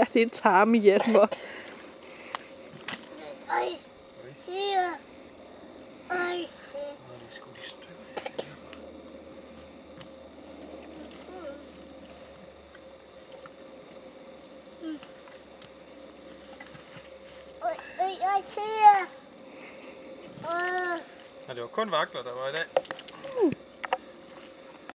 er det er en tarme, Jesper. Ej, se det se. Åh. Ja, det var kun vakler, der var i dag. Mm.